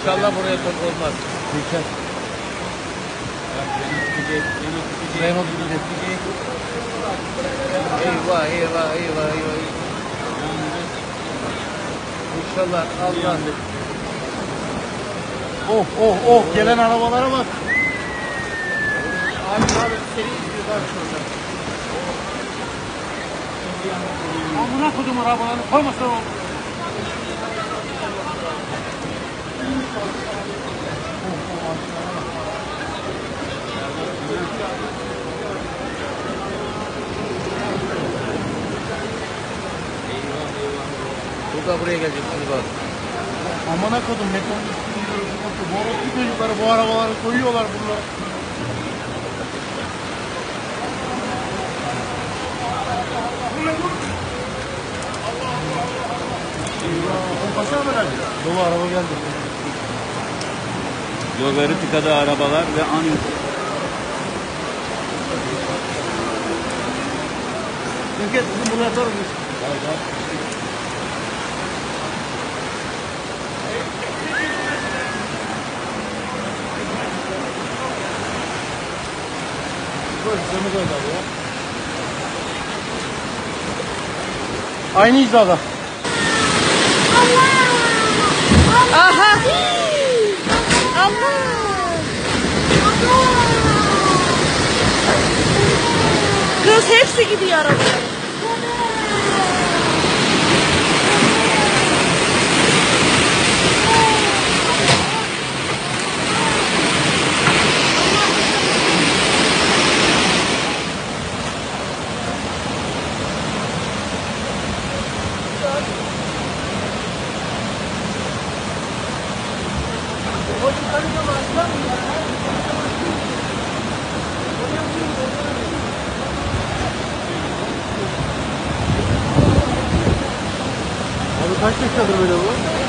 İnşallah buraya top olmaz. Geçer. Renault gidecek. Eyvah eyvah eyvah eyvah. İnşallah Allah. Oh oh oh gelen arabalara bak. Abi abi seni izliyoruz abi şurada. Amına kodum arabalarını koymasa olur. Bu da buraya gelecek şimdi bak. Amına kodum metal bu orospu çocukları bu arabaları koyuyorlar bunlara. Kompasa mı herhalde? Dolu araba geldi. Logarithmika'da arabalar ve an Şevket bizim bunu atar mıyız? Böyle böyle abi ya. Aynı hizada. Aha. Allah. Kız hepsi gidiyor arabaya. Kaç dakikadır böyle bu?